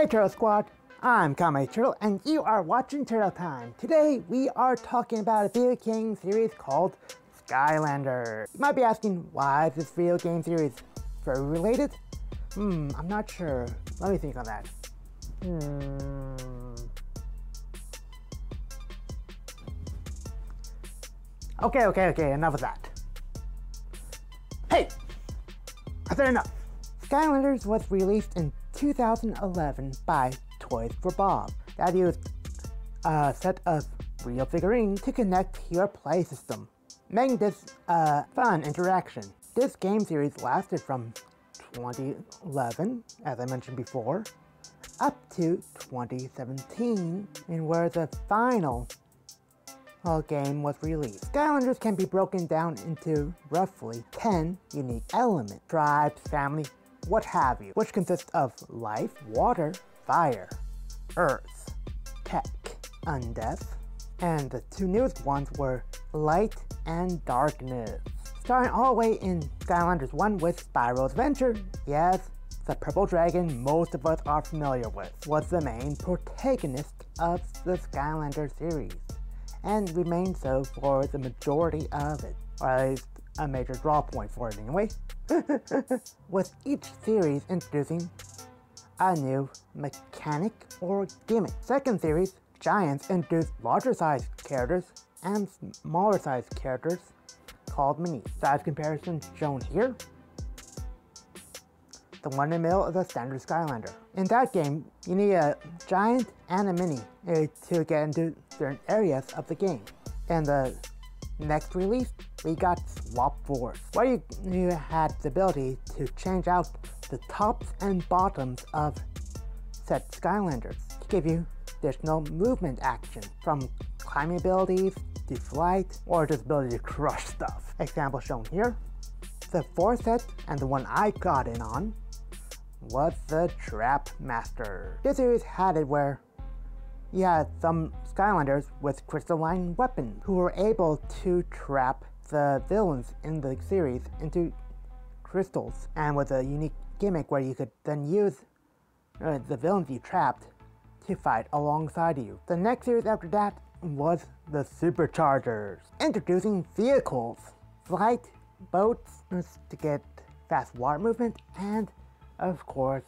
Hey Turtle Squad, I'm Kame Turtle and you are watching Turtle Time. Today we are talking about a video game series called Skylander. You might be asking why is this video game series very related? Hmm, I'm not sure. Let me think on that. Hmm. Okay, okay, okay, enough of that. Hey! I said enough. Skylanders was released in 2011 by Toys for Bob that used a set of real figurines to connect to your play system, making this a fun interaction. This game series lasted from 2011, as I mentioned before, up to 2017, and where the final uh, game was released. Skylanders can be broken down into roughly 10 unique elements, tribes, family, what have you, which consists of life, water, fire, earth, tech, undeath, and the two newest ones were light and darkness. Starting all the way in Skylanders 1 with Spyro's Adventure, yes, the purple dragon most of us are familiar with, was the main protagonist of the Skylander series, and remained so for the majority of it, or at least a major draw point for it anyway. with each series introducing a new mechanic or gimmick. Second series, Giants introduced larger sized characters and smaller sized characters called minis. Size comparisons shown here. The one in the middle is a standard Skylander. In that game, you need a giant and a mini eh, to get into certain areas of the game. And the next release, we got Swap Force, where you, you had the ability to change out the tops and bottoms of said Skylanders to give you additional movement action, from climbing abilities to flight, or just ability to crush stuff. Example shown here. The fourth set, and the one I got in on, was the Trap Master. This series had it where had some Skylanders with crystalline weapons who were able to trap the villains in the series into crystals and with a unique gimmick where you could then use uh, the villains you trapped to fight alongside you. The next series after that was the Superchargers, introducing vehicles, flight, boats to get fast water movement, and of course,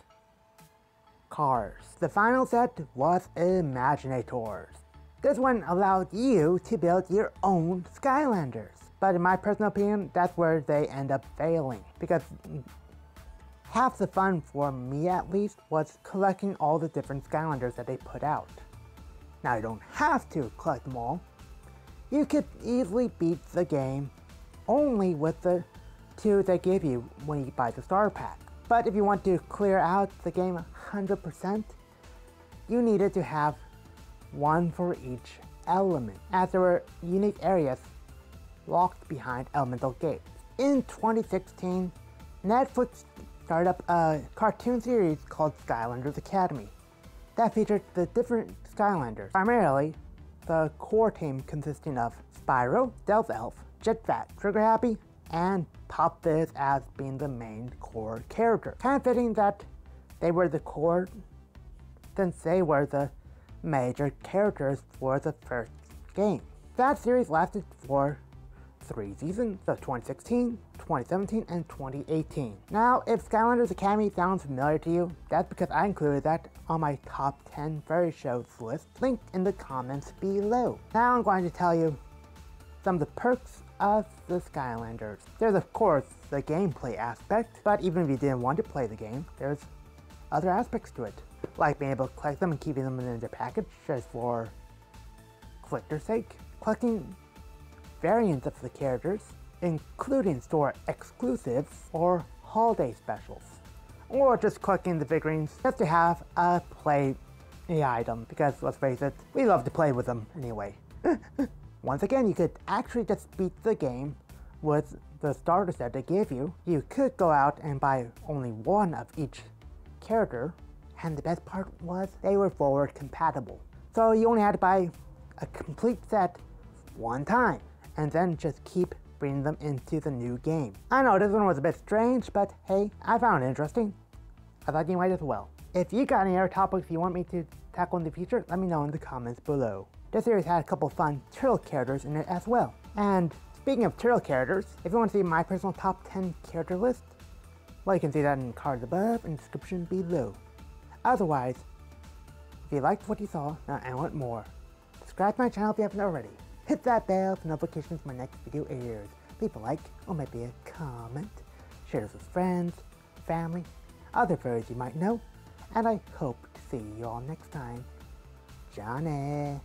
cars. The final set was Imaginators. This one allowed you to build your own Skylanders. But in my personal opinion, that's where they end up failing. Because half the fun for me at least was collecting all the different Skylanders that they put out. Now you don't have to collect them all. You could easily beat the game only with the two they give you when you buy the star pack. But if you want to clear out the game 100%, you needed to have one for each element, as there were unique areas locked behind elemental gates. In 2016, Netflix started up a cartoon series called Skylanders Academy that featured the different Skylanders, primarily the core team consisting of Spyro, Stealth Elf, Jet-Vac, Trigger Happy, and Pop Fizz as being the main core character. Kind of fitting that they were the core since they were the major characters for the first game. That series lasted for three seasons, so 2016, 2017, and 2018. Now, if Skylanders Academy sounds familiar to you, that's because I included that on my top 10 furry shows list, linked in the comments below. Now I'm going to tell you some of the perks of the Skylanders. There's of course the gameplay aspect, but even if you didn't want to play the game, there's other aspects to it, like being able to collect them and keeping them in their package just for collector's sake. Collecting variants of the characters, including store exclusives or holiday specials. Or just collecting the figurines just to have a play item, because let's face it, we love to play with them anyway. Once again, you could actually just beat the game with the starter set they give you. You could go out and buy only one of each character, and the best part was they were forward compatible. So you only had to buy a complete set one time and then just keep bringing them into the new game. I know this one was a bit strange, but hey, I found it interesting. I thought you might as well. If you got any other topics you want me to tackle in the future, let me know in the comments below. This series had a couple fun turtle characters in it as well. And speaking of turtle characters, if you want to see my personal top 10 character list, well you can see that in the cards above and description below. Otherwise, if you liked what you saw and want more, subscribe to my channel if you haven't already. Hit that bell for notifications when my next video airs. Leave a like or maybe a comment. Share this with friends, family, other furries you might know. And I hope to see you all next time. Johnny.